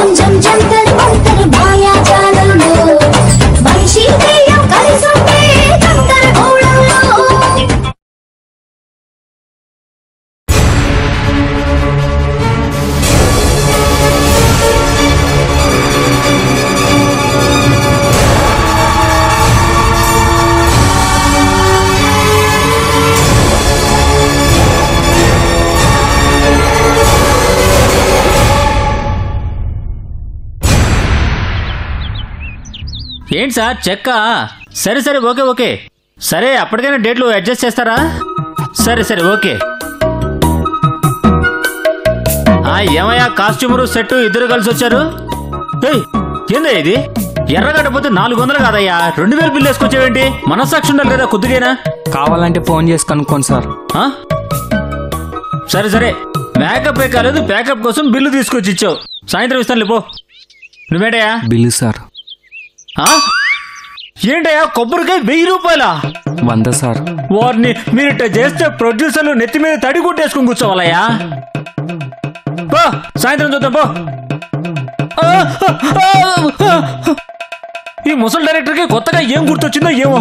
점점 ఏంటి సార్? చెక్క? సరే సరే ఓకే ఓకే. సరే అప్పటికైనా డేట్లు అడ్జస్ట్ చేస్తారా? సరే సరే ఓకే. ఆ, ఏమయ్యా కాస్ట్యూమరు సెట్ ఇద్దరు కలిసి వచ్చారు? ఏందా ఇది? ఎర్రగడ్డపోతే నాలుగు వందలు కాదయ్యా. రెండు వేలు బిల్లు వేసుకొచ్చావేంటి? మనస్సాక్షి ఉండాలి కదా కొద్దిగైనా? కావాలంటే ఫోన్ చేసి కనుక్కోండి సార్? సరే సరే. మేకప్ ఏ కాలేదు ప్యాకప్ కోసం బిల్లు తీసుకొచ్చి ఇచ్చావు. సాయంత్రం ఇస్తాను లేపో నువ్వేంటయ్యా? Bill sir? ఏంటయ్యా కొబ్బరికాయ వెయ్యి రూపాయలా? వంద సార్. వారిని మీరు ఇట్ట చేస్తే ప్రొడ్యూసర్లు నెత్తి మీద తడి కొట్టేసుకుని కూర్చోవాలయ్యా. పో సాయంత్రం చూద్దాం పో. ఈ ముసలి డైరెక్టర్కి కొత్తగా ఏం గుర్తొచ్చిందో ఏమో.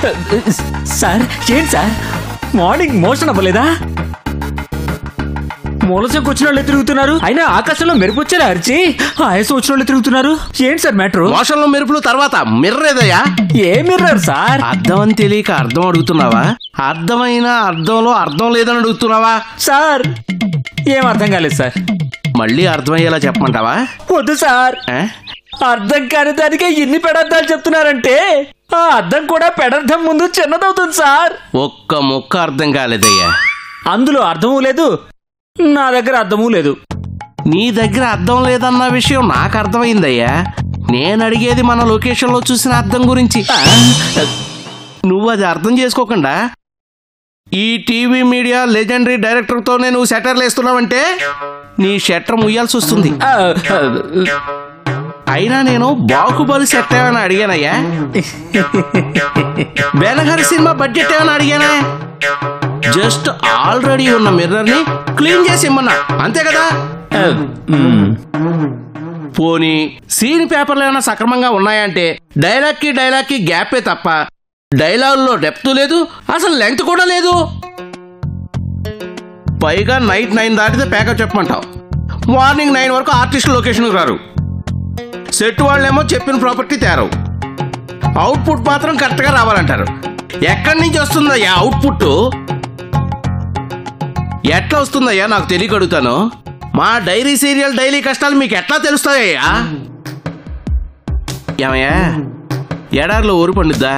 సార్ ఏంటి సార్? మార్నింగ్ మోషన్ అవ్వలేదా? మూలసం వచ్చిన వాళ్ళు తిరుగుతున్నారు. అయినా ఆకాశంలో మెరుపు వచ్చేలా అరిచి? ఆయాసం వచ్చిన వాళ్ళు తిరుగుతున్నారు. ఏంటి సార్ మ్యాటర్? మోషంలో మెరుపులు తర్వాత మిర్రర్ ఏదయ్యా ఏ మిర్రర్ సార్? అర్థం అని తెలియక అర్థం అడుగుతున్నావా? అర్థమైన అర్థంలో అర్థం లేదని అడుగుతున్నావా? సార్ ఏం అర్థం కాలేదు సార్. మళ్ళీ అర్థమయ్యేలా చెప్పమంటావా? వద్దు సార్? అర్థం కాని దానికే ఎన్ని పెడర్థాలు చెప్తున్నారంటే? ఆ అర్థం కూడా పెడర్థం ముందు చిన్నదవుతుంది సార్. ఒక్క ముక్క అర్థం కాలేదయ్యా. అందులో అర్థమూ లేదు నా దగ్గర అర్థమూ లేదు. నీ దగ్గర అర్థం లేదన్న విషయం నాకు అర్థమైందయ్యా. నేను అడిగేది మన లొకేషన్లో చూసిన అర్థం గురించి. నువ్వు అది అర్థం చేసుకోకుండా ఈ టీవీ మీడియా లెజెండరీ డైరెక్టర్తో నువ్వు షట్టర్లు వేస్తున్నావంటే నీ షట్టర్ ముయ్యాల్సి వస్తుంది. అయినా నేను బాహుబలి సెట్ ఏమైనా అడిగానయ్యా? బెనహరి సినిమా బడ్జెట్ ఏమైనా అడిగానా? జస్ట్ ఆల్రెడీ ఉన్న మిర్రర్ని క్లీన్ చేసి ఇమ్మన్నా. అంతే కదా? పోనీ సీన్ పేపర్లు ఏమైనా సక్రమంగా ఉన్నాయంటే డైలాగ్కి డైలాగ్కి గ్యాపే తప్ప డైలాగ్లో డెప్త్ లేదు అసలు లెంగ్త్ కూడా లేదు. పైగా నైట్ నైన్ దాటితే ప్యాకప్ చెప్పమంటావు. మార్నింగ్ నైన్ వరకు ఆర్టిస్ట్ లొకేషన్కి రారు. సెట్ వాళ్ళేమో చెప్పిన ప్రాపర్టీ తేరవు. అవుట్పుట్ మాత్రం కరెక్ట్గా రావాలంటారు. ఎక్కడి నుంచి వస్తుందయ్యా అవుట్పుట్? ఎట్లా వస్తుందయ్యా నాకు తెలియగడుగుతాను మా డైరీ సీరియల్ డైలీ కష్టాలు మీకు ఎట్లా తెలుస్తాయ్యా ఏమయ్యా? ఎడారిలో ఊరు పండుద్దా?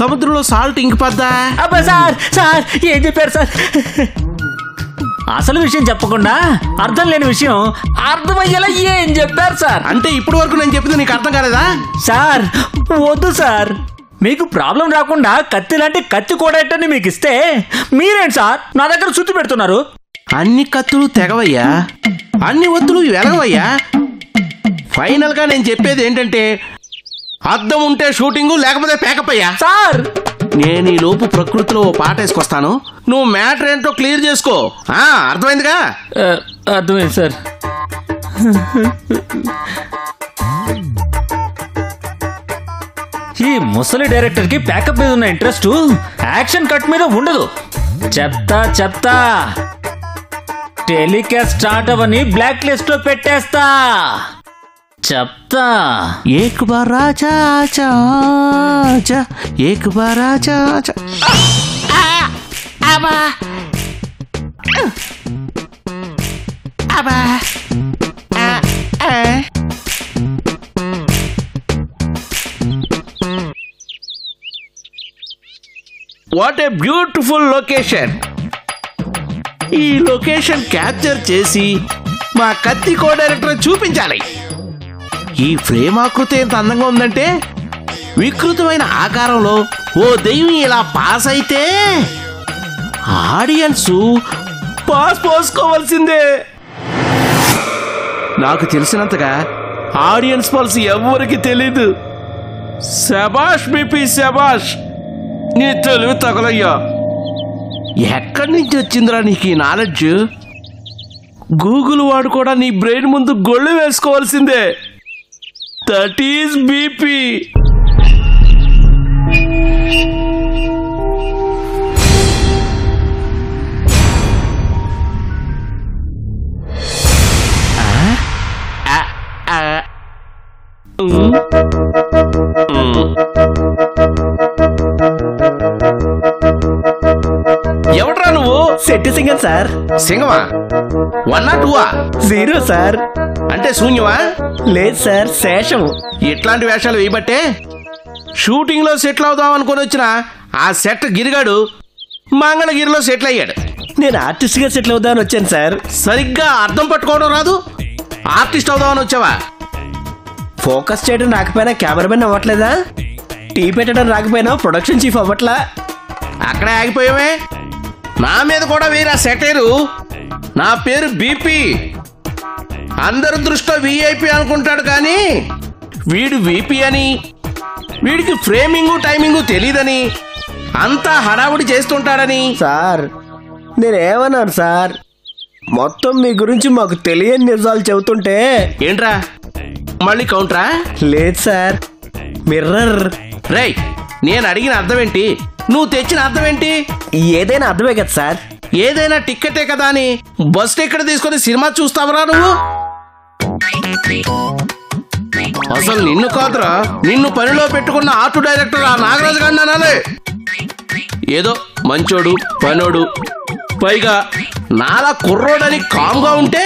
సముద్రంలో సాల్ట్ ఇంకిపోద్దా? అబ్బా సార్ సార్ ఏం చెప్పారు సార్? అసలు విషయం చెప్పకుండా అర్థం లేని విషయం అర్థమయ్యేలా ఏం చెప్పారు సార్? అంటే ఇప్పటి వరకు నేను చెప్పింది నీకు అర్థం కాలేదా? సార్ వద్దు సార్. మీకు ప్రాబ్లం రాకుండా కత్తి లాంటి కత్తి కూడా ఎట్టని మీకు ఇస్తే మీరేంటి సార్? నా దగ్గర సుత్తి పెడుతున్నారు. అన్ని కత్తులు తెగవయ్యా. అన్ని ఒత్తులు వెలగవయ్యా. ఫైనల్గా నేను చెప్పేది ఏంటంటే అద్దం ఉంటే షూటింగు లేకపోతే ప్యాకప్ అయ్యా. సార్ నేను ఈ లోపు ప్రకృతిలో ఓ పాట వేసుకొస్తాను. నువ్వు మ్యాటర్ ఏంటో క్లియర్ చేసుకో. ఆ, అర్థమైందిగా? అర్థమైంది సార్. ఈ ముసలి డైరెక్టర్కి ప్యాకప్ మీద ఉన్న ఇంట్రెస్ట్ యాక్షన్ కట్ మీద ఉండదు. చెప్తా చెప్తా. టెలికాస్ట్ స్టార్ట్ అవని బ్లాక్ లిస్ట్లో పెట్టేస్తా. చెప్తా. ఏక్ బార్ ఆచా ఏక్ బార్ ఆచా ఆచా వాట్ ఏ బ్యూటిఫుల్ లొకేషన్ ఈ లొకేషన్ క్యాప్చర్ చేసి మా కత్తి కో డైరెక్టర్ చూపించాలి. ఈ ఫ్రేమ్ ఆకృతి ఎంత అందంగా ఉందంటే వికృతమైన ఆకారంలో ఓ దెయ్యం ఇలా పాస్ అయితే ఆడియన్స్ పాస్ పోసుకోవాల్సిందే. నాకు తెలిసినంతగా ఆడియన్స్ పల్స్ ఎవ్వరికి తెలీదు. శబాష్ బిపి శబాష్ నీ తెలివి తగలయ్యా. ఎక్కడి నుంచి వచ్చిందిరా నీకు ఈ నాలెడ్జ్ గూగుల్ వాడు కూడా నీ బ్రెయిన్ ముందు గొళ్ళు వేసుకోవాల్సిందే. దట్ ఈస్ బీపీ ఎవడ్రా నువ్వు? Set singer sir. సింగమా? One not టూవా జీరో సార్. అంటే శూన్యమా? లేదు సార్ శేషం ఇట్లాంటి వేషాలు వేయబట్టే? షూటింగ్లో సెటిల్ అవుదాం అనుకుని వచ్చిన ఆ సెట్ గిరిగాడు మంగళగిరిలో సెటిల్ అయ్యాడు. నేను ఆర్టిస్ట్గా సెటిల్ అవుదామని వచ్చాను సార్. సరిగ్గా అర్థం పట్టుకోవడం రాదు. ఆర్టిస్ట్ అవుదామని వచ్చావా? ఫోకస్ చేయడం రాకపోయినా కెమెరామెన్ అవ్వట్లేదా? టీ పెట్టడం రాకపోయినా ప్రొడక్షన్ చీఫ్ అవ్వట్లా? అక్కడే ఆగిపోయావే నా మీద కూడా వేరే సెటైరు. నా పేరు బీపీ. అందరి దృష్టిలో విఐపి అనుకుంటాడు కానీ వీడు విపి అని వీడికి ఫ్రేమింగు టైమింగు తెలియదని అంతా హడావుడి చేస్తుంటాడని. సార్ నేనేమన్నాను సార్? మొత్తం మీ గురించి మాకు తెలియని నిజాలు చెబుతుంటే ఏంట్రా? మళ్ళీ కౌంటరా లేదు సార్. మిర్రర్. రేయ్ నేను అడిగిన అర్థం ఏంటి నువ్వు తెచ్చిన అర్థం ఏంటి ఏదైనా అర్థమే కదా సార్. ఏదైనా టిక్కెటే కదా అని బస్ టిక్కెట్ తీసుకొని సినిమా చూస్తావరా నువ్వు? అసలు నిన్ను కాదురా నిన్ను పనిలో పెట్టుకున్న ఆర్ట్ డైరెక్టర్ ఆ నాగరాజు గారిని అనాలి. ఏదో మంచోడు పనోడు పైగా నాలా కుర్రోడని కామ్గా ఉంటే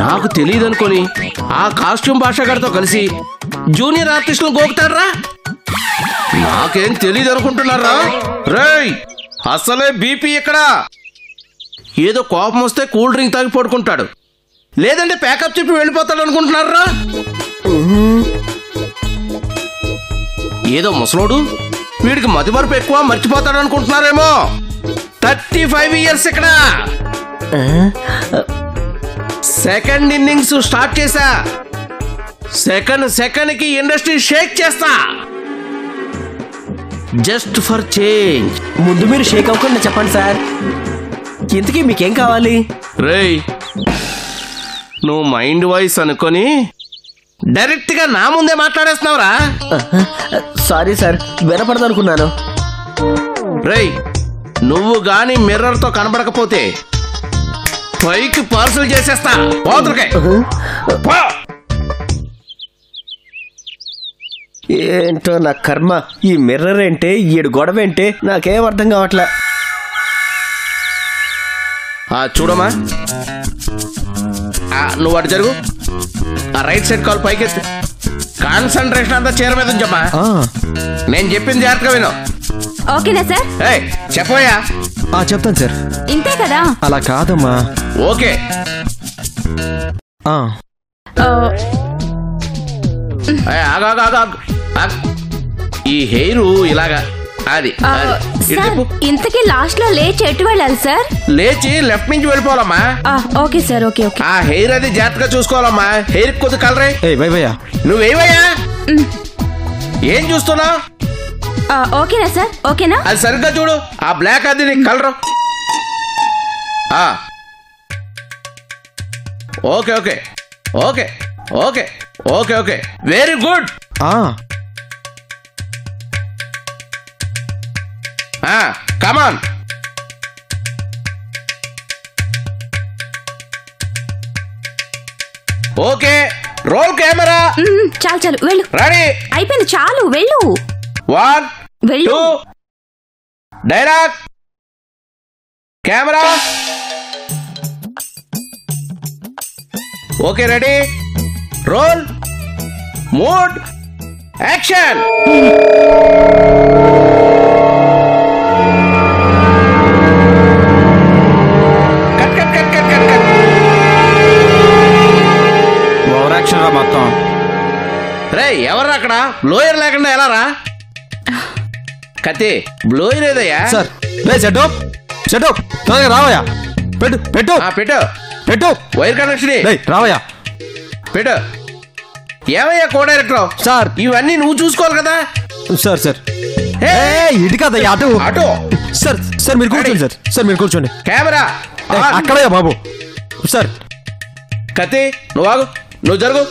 నాకు తెలియదు అనుకొని ఆ కాస్ట్యూమ్ భాషగారితో కలిసి జూనియర్ ఆర్టిస్టులు గోకుతారా నాకేం తెలియదు అనుకుంటున్నారా రేయ్! అసలే బీపీ ఇక్కడ. ఏదో కోపం వస్తే కూల్ డ్రింక్ తాగి పడుకుంటాడు. లేదంటే ప్యాకప్ చెప్పి వెళ్ళిపోతాడు అనుకుంటున్నారా? ఏదో ముసలోడు వీడికి మతిమరుపు ఎక్కువ మర్చిపోతాడు అనుకుంటున్నారేమో. థర్టీ ఫైవ్ ఇయర్స్ ఇక్కడ. సెకండ్ ఇన్నింగ్స్ స్టార్ట్ చేశా. సెకండ్ సెకండ్కి ఇండస్ట్రీ షేక్ చేస్తా. జస్ట్ ఫర్ చేంజ్ ముందు మీరు షేక్ అవ్వకుండా చెప్పండి సార్ ఇంతకీ మీకేం కావాలి? రేయ్ నువ్వు మైండ్ వాయిస్ అనుకొని డైరెక్ట్గా నా ముందే మాట్లాడేస్తున్నావురా. సారీ సార్ వినపడదు అనుకున్నాను రేయ్ నువ్వు గాని మిర్రర్తో కనబడకపోతే పైకి పార్సల్ చేసేస్తా. పోతులకే ఏంటో నా కర్మ? ఈ మిర్రర్ ఏంటే ఈడు గొడవ ఏంటే? నాకేం అర్థం కావట్లే. ఆ చూడమ్మా. ఆ, నువ్వు అటు జరుగు. ఆ రైట్ సైడ్ కాల్ పైకి ఎత్తు కాన్సన్ట్రేషన్ అంతా చీర మీద ఉంచమ్మా. నేను చెప్పింది జాగ్రత్తగా విను. ఓకేనా సార్? ఏయ్ చెప్పోయా చెప్తాను సార్. ఇంతే కదా? అలా కాదమ్మా. ఓకే. ఆ, ఈ హెయిర్ ఇలాగా. అది. ఇంతకీ లాస్ట్లో లేచి ఎటు వెళ్ళాలి సార్? లేచి లెఫ్ట్ నుంచి వెళ్ళిపోవాలమ్మా. ఆ, ఓకే సార్ ఓకే ఓకే. ఆ హెయిర్ అది జాగ్రత్తగా చూసుకోవాలమ్మా. హెయిర్ కొద్ది కలరే. ఏయ్ వై భయ్యా నువ్వేవయ్యా? ఏం చూస్తున్నావు? ఆ, ఓకేనా సార్? ఓకేనా? అది సరిగ్గా చూడు. ఆ బ్లాక్ అది నీకు కలరు. ఆ. Okay okay. Okay okay. Okay okay. Very good ఆ, come on okay roll camera చాలు చాలు వెళ్ళు. రెడీ అయిపోయింది చాలు వెళ్ళు. వన్ వెళ్ళు. Dialogue camera okay ready roll mood action రా మొత్తం. రే ఎవరు అక్కడ? లోయర్ లేకుండా ఎలా రా? కత్తి బ్లో లేదయ్యా సార్ రే సెటో సెటో త్వరగా రావయ్యా. పెట్టు పెట్టు. ఆ, పెట్టు. పెట్టు. వైర్ కనెక్షన్ రేయ్ రావయ్యా. పెట్టు. ఏమయ్యా కో డైరెక్టర్ సార్. ఇవన్నీ నువ్వు చూసుకోవాలి కదా? Sir sir. ఏ, ఇటు కాదయ్యా అటు అటు సార్ సార్ మీరు కూర్చోండి సార్. సార్ మీరు కూర్చోండి. కెమెరా. అక్కడయ్యా బాబు. సార్. కత్తి నువ్వు ఆగు. నువ్వు జరుగు.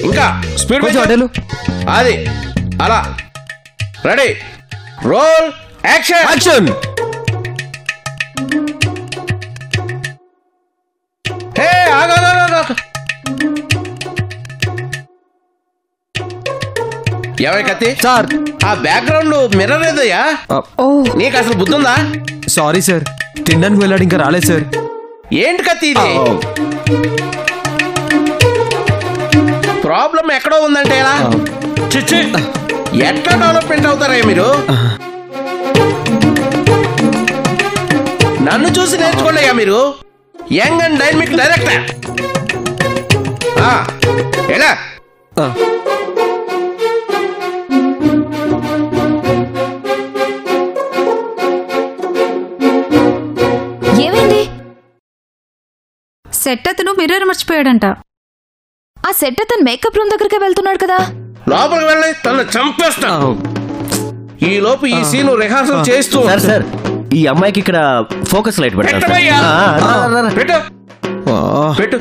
ఇంకా స్పీడ్ పెంచు. అది. అలా. రెడీ. రోల్. యాక్షన్. యాక్షన్! ఏమై కత్తి సార్. ఆ బ్యాక్గ్రౌండ్ మిర్రర్ ఏదయ్యా? ఓ. నీకు అసలు బుద్ధి ఉందా సారీ సార్. తినడానికి వెళ్ళాడు ఇంకా రాలేదు సార్. ఏంటి కత్తి ఇది? ప్రాబ్లం ఎక్కడో ఉందంటే ఎలా? చిచ్చి ఎట్లా డెవలప్మెంట్ అవుతారా మీరు? నన్ను చూసి నేర్చుకోండి అయ్యా మీరు. Young and dynamic director. ఆ, ఎలా? సెట్ అతను మిర్రర్ మర్చిపోయాడంట. ఆ సెట్ అతను మేకప్ రూమ్ దగ్గరికి వెళ్తున్నాడు కదా. లోపలికి వెళ్ళి తను చంపేస్తా ఈ లోపు ఈ సీన్ రిహార్సల్ చేస్తూ సార్ సార్ ఈ అమ్మాయికి ఇక్కడ ఫోకస్ లైట్. పెట్టు. ఆ, పెట్టు.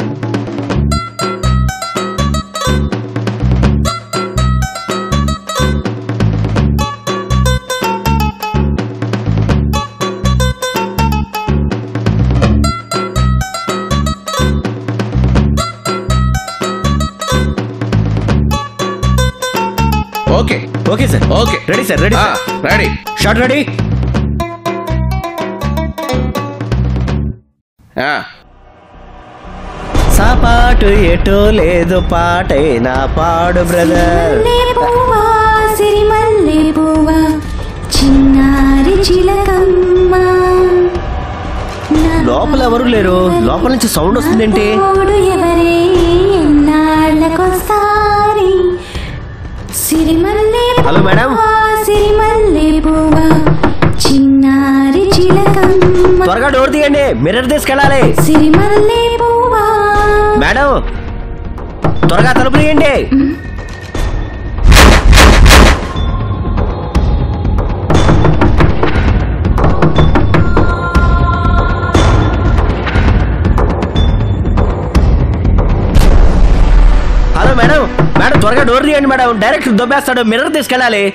Okay. Okay sir. Okay. Ready sir ready ready. Shot ready. సాపాటు ఎటో లేదు పాటైనా పాడు బ్రదర్ సిరిమల్లె పువ్వా చిన్నారి చిలకమ్మ. లోపల ఎవరు లేరు? లోపల నుంచి సౌండ్ వస్తుందేంటి? ఎవరే? ఎన్నాళ్ళకొస్తారి సిరిమల్లె హలో, మేడం. సిరిమల్లె పువ్వా చిన్నారి చిలకమ్మ. త్వరగా డోర్ తీయండి మిర్రర్ తీసుకెళ్ళాలి. సిరిమల్లె పువ్వా. మేడం త్వరగా తలుపు తీయండి. మేడం త్వరగా డోర్ తీయండి మేడం. డైరెక్ట్ దొబ్బేస్తాడు. మిర్రర్ తీసుకెళ్ళాలి.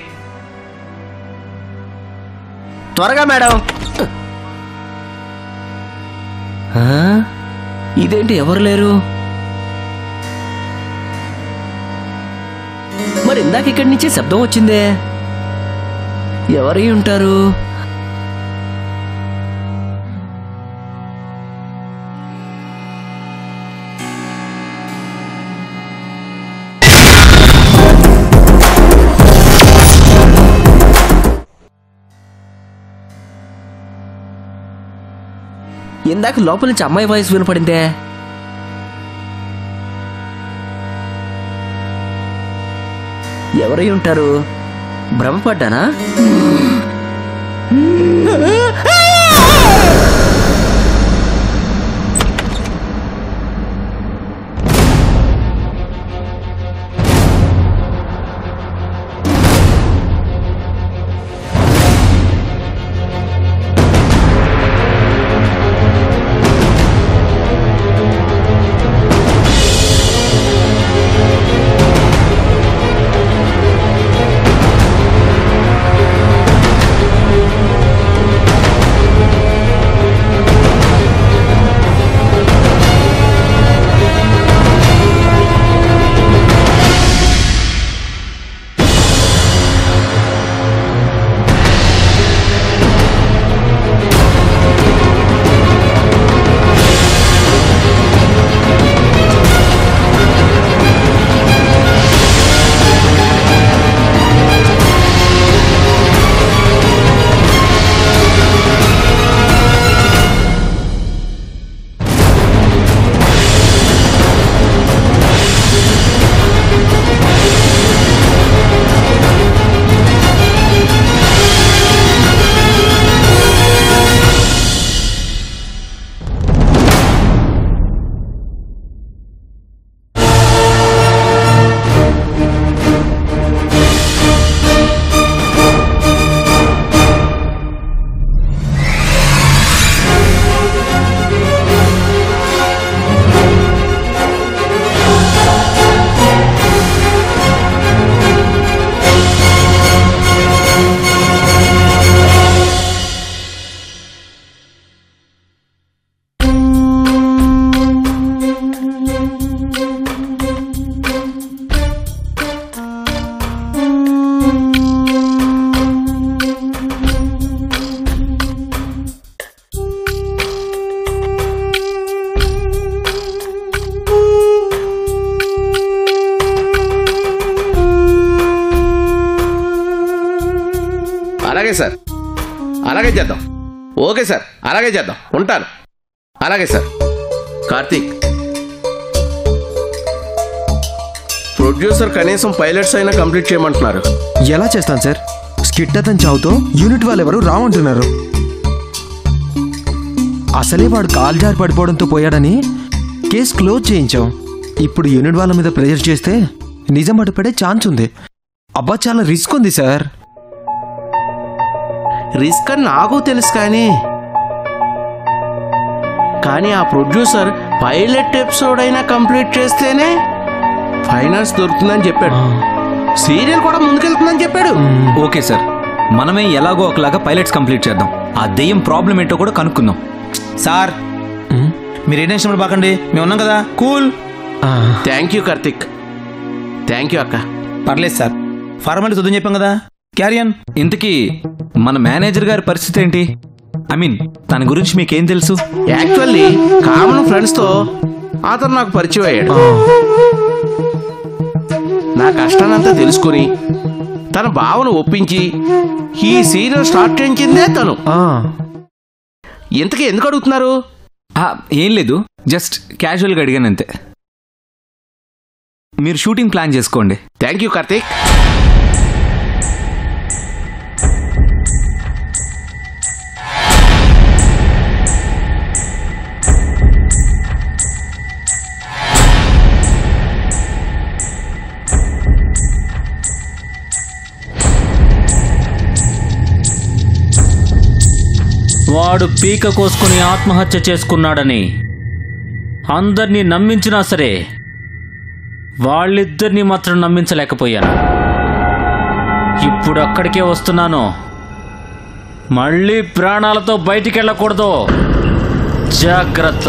త్వరగా మేడం. ఆ? ఇదేంటి ఎవరు లేరు? మరి ఇందాక ఇక్కడి నుంచి శబ్దం వచ్చిందే. ఎవరై ఉంటారు? ఇందాక లోపల నుంచి అమ్మాయి వాయిస్ వినపడిందే. ఎవరై ఉంటారు? భ్రమపడ్డానా? అలాగే చేద్దాం. ఉంటాను. అలాగే సార్. కార్తీక్. ప్రొడ్యూసర్ కనీసం పైలట్స్ అయినా కంప్లీట్ చేయమంటున్నారు. ఎలా చేస్తాను సార్? స్కిట్ అతను చావుతో యూనిట్ వాళ్ళు ఎవరు రామంటున్నారు అసలే వాడు కాల్ జారి పడిపోవడంతో పోయాడని కేసు క్లోజ్ చేయించాం. ఇప్పుడు యూనిట్ వాళ్ళ మీద ప్రెజర్ చేస్తే నిజం పడిపడే ఛాన్స్ ఉంది. అబ్బా చాలా రిస్క్ ఉంది సార్. రిస్క్ అని నాకు తెలుసు కానీ కానీ ఆ ప్రొడ్యూసర్ పైలట్ ఎపిసోడ్ అయినా కంప్లీట్ చేస్తేనే ఫైనాన్స్ దొరుకుతుందని చెప్పాడు. సీరియల్ కూడా ముందుకెళ్తుందని చెప్పాడు. Okay sir. మనమే ఎలాగో ఒకలాగా పైలట్స్ కంప్లీట్ చేద్దాం. ఆ దెయ్యం ప్రాబ్లం ఏంటో కూడా కనుక్కుందాం. సార్ మీరు ఏ టెన్షన్ పడబాకండి మేము ఉన్నాం కదా. కూల్. ఆ, thank you Karthik. Thank you అక్క. పర్లేదు సార్. ఫార్మాలిటీ చూద్దాం చెప్పాం కదా. క్యారియన్. ఇంతకీ మన మేనేజర్ గారి పరిస్థితి ఏంటి? ఐ మీన్ తన గురించి మీకేం తెలుసు? యాక్చువల్లీ కామన్ ఫ్రెండ్స్తో అతను నాకు పరిచయం అయ్యాడు. నా కష్టానంతా తెలుసుకొని తన భావన ఒప్పించి ఈ సీరియల్ స్టార్ట్ చేయించిందే తను. ఇంతకీ ఎందుకు అడుగుతున్నారు? ఏం లేదు. జస్ట్ క్యాజువల్గా అడిగాను అంతే మీరు షూటింగ్ ప్లాన్ చేసుకోండి. Thank you Karthik. వాడు పీక కోసుకుని ఆత్మహత్య చేసుకున్నాడని. అందరినీ నమ్మించినా సరే వాళ్ళిద్దరినీ మాత్రం నమ్మించలేకపోయాను. ఇప్పుడు అక్కడికే వస్తున్నాను. మళ్ళీ ప్రాణాలతో బయటికి వెళ్ళకూడదు జాగ్రత్త.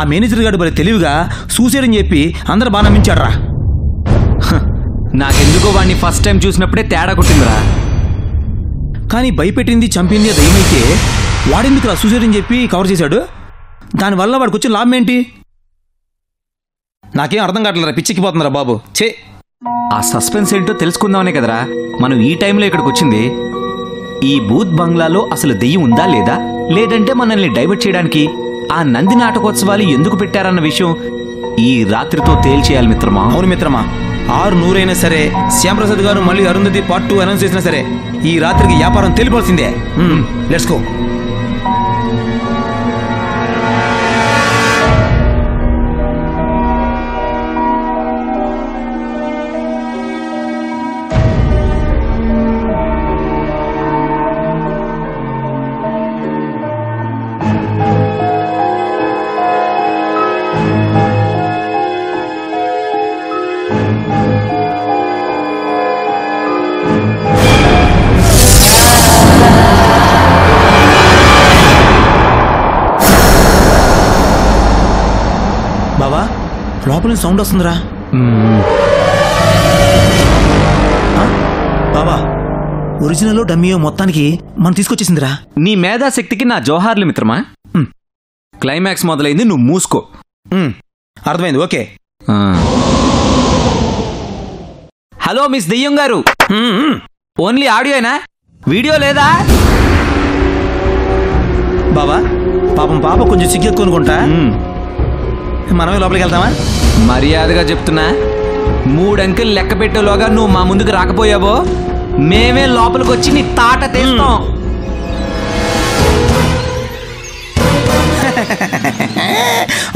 ఆ మేనేజర్ గారు మరి తెలివిగా సూసైడ్ చెప్పి అందరు బాగా నమ్మించాడ్రా నాకెందుకో వాడిని ఫస్ట్ టైం చూసినప్పుడే తేడా కొట్టిందిరా. కానీ భయపెట్టింది చంపింది అది ఏమైతే వాడెందుకు రా సూసైడ్ అని చెప్పి కవర్ చేశాడు? దానివల్ల వాడికి వచ్చిన లాభం ఏంటి? నాకేం అర్థం కావట్లేదురా పిచ్చిక్కిపోతుందిరా బాబు. చే ఆ సస్పెన్స్ ఏంటో తెలుసుకుందామనే కదరా. మనం ఈ టైంలో ఇక్కడికి వచ్చింది ఈ బూత్ బంగ్లాలో అసలు దెయ్యం ఉందా లేదా? లేదంటే మనల్ని డైవర్ట్ చేయడానికి ఆ నంది నాటకోత్సవాలు ఎందుకు పెట్టారన్న విషయం ఈ రాత్రితో తేల్చేయాలి మిత్రమా? అవును మిత్రమా. ఆరు నూరైనా సరే శ్యాంప్రసాద్ గారు మళ్ళీ అరుంధతి పార్ట్ టూ అనౌన్స్ చేసినా సరే ఈ రాత్రికి వ్యాపారం తెలిపాల్సిందే లెట్స్ గో సౌండ్ వస్తుందిరా? బావా ఒరిజినల్ డమ్మీయో మొత్తానికి మనం తీసుకొచ్చేసిందిరా నీ మేధాశక్తికి నా జోహార్లు మిత్రమా. క్లైమాక్స్ మొదలైంది నువ్వు మూసుకో అర్థమైంది ఓకే. హలో మిస్ దెయ్యం గారు. ఓన్లీ ఆడియోనా వీడియో లేదా బావా పాపం పాప కొంచెం సిగ్గెక్కునుకుంటా మ్మ్. మనమే లోపలికి వెళ్తామా? మర్యాదగా చెప్తున్నా. మూడంకెలు లెక్క పెట్టేలోగా నువ్వు మా ముందుకు రాకపోయావో మేమే లోపలికి వచ్చి నీ తాట తీస్తాం.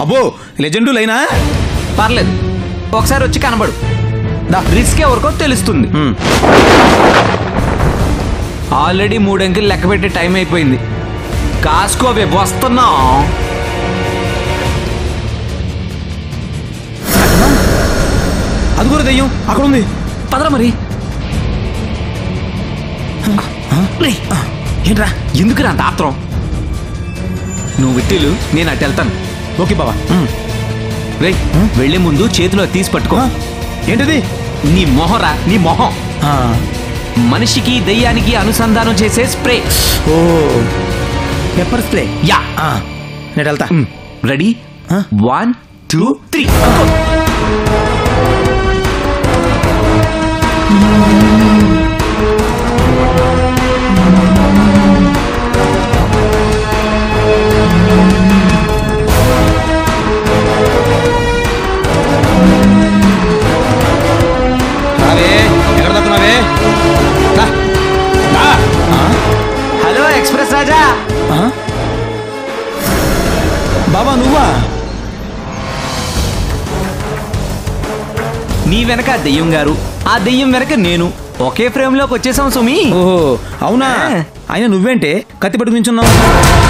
అబ్బో లెజెండు లైనా? పర్లేదు. ఒకసారి వచ్చి కనబడు. రిస్క్ ఎవరికో తెలుస్తుంది. ఆల్రెడీ మూడంకెలు లెక్క పెట్టే టైం అయిపోయింది. కాసుకోవే వస్తున్నాం. అది కూడా దెయ్యం. అక్కడ ఉంది. పదరా మరి. ఏంట్రా? ఎందుకురా అంత ఆత్రం? నువ్వు విట్టిలు నేను అటు వెళ్తాను. ఓకే బావా. రే వెళ్ళే ముందు చేతిలో తీసి పట్టుకో. ఏంటిది? నీ మొహరా నీ మొహం. మనిషికి దయ్యానికి అనుసంధానం చేసే స్ప్రే. ఓ. Pepper spray. యా. నేను వెళ్తా. రెడీ? One two three. దెయ్యం గారు. ఆ దెయ్యం వెనక నేను. ఒకే ఫ్రేమ్లోకి వచ్చేసాం సుమి. ఓహో అవునా? ఆ. అయినా నువ్వేంటే? కత్తి పట్టుకు నించున్నావు.